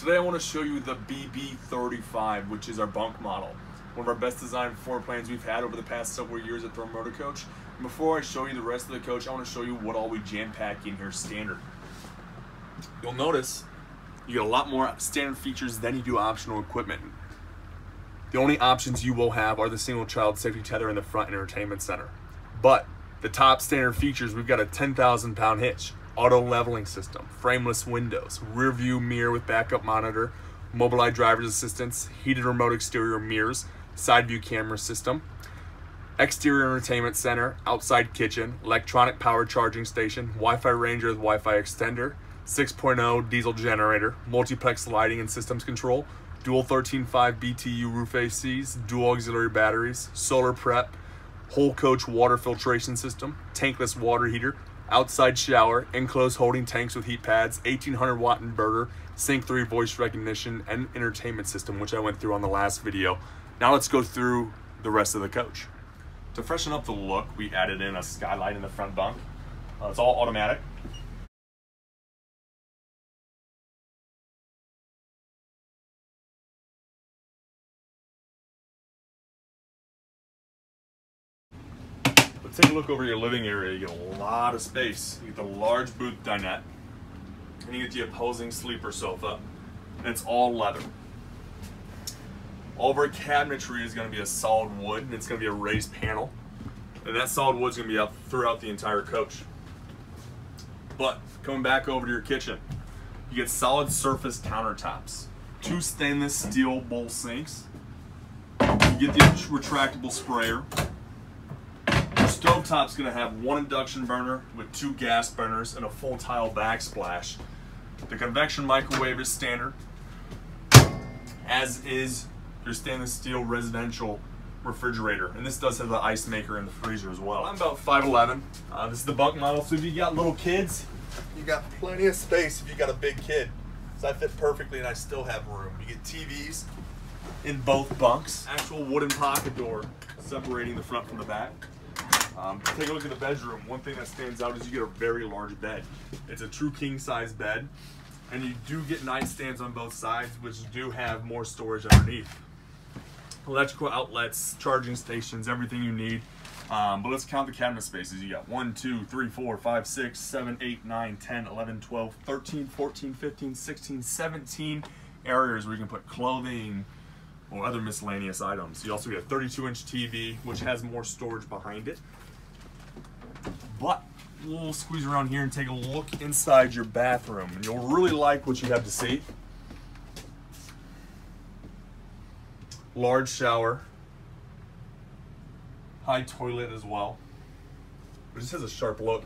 Today I want to show you the BB35, which is our bunk model. One of our best designed floor plans we've had over the past several years at Thor Motor Coach. And before I show you the rest of the coach, I want to show you what all we jam pack in here standard. You'll notice you get a lot more standard features than you do optional equipment. The only options you will have are the single child safety tether in the front entertainment center. But the top standard features, we've got a 10,000 pound hitch, auto leveling system, frameless windows, rear view mirror with backup monitor, Mobileye driver's assistance, heated remote exterior mirrors, side view camera system, exterior entertainment center, outside kitchen, electronic power charging station, Wi-Fi ranger with Wi-Fi extender, 6.0 diesel generator, multiplex lighting and systems control, dual 13.5 BTU roof ACs, dual auxiliary batteries, solar prep, whole coach water filtration system, tankless water heater, outside shower, enclosed holding tanks with heat pads, 1800 watt inverter, Sync 3 voice recognition, and entertainment system, which I went through on the last video. Now let's go through the rest of the coach. To freshen up the look, we added in a skylight in the front bunk. Uh, it's all automatic. Take a look over your living area. You get a lot of space. You get the large booth dinette, and you get the opposing sleeper sofa, and it's all leather. All of our cabinetry is going to be a solid wood, and it's going to be a raised panel. And that solid wood is going to be up throughout the entire coach. But coming back over to your kitchen, you get solid surface countertops, two stainless steel bowl sinks, you get the retractable sprayer, stovetop's gonna have one induction burner with two gas burners and a full tile backsplash. The convection microwave is standard, as is your stainless steel residential refrigerator. And this does have the ice maker in the freezer as well. I'm about 5'11". Uh, this is the bunk model, so if you got little kids, you got plenty of space if you got a big kid. So I fit perfectly and I still have room. You get TVs in both bunks. Actual wooden pocket door separating the front from the back. Um, take a look at the bedroom. One thing that stands out is you get a very large bed. It's a true king size bed, and you do get nightstands on both sides, which do have more storage underneath. Electrical outlets, charging stations, everything you need. Um, but let's count the cabinet spaces. You got 1, 2, 3, 4, 5, 6, 7, 8, 9, 10, 11, 12, 13, 14, 15, 16, 17 areas where you can put clothing or other miscellaneous items. You also get a 32 inch TV, which has more storage behind it. But we'll squeeze around here and take a look inside your bathroom. And you'll really like what you have to see. Large shower. High toilet as well. It just has a sharp look.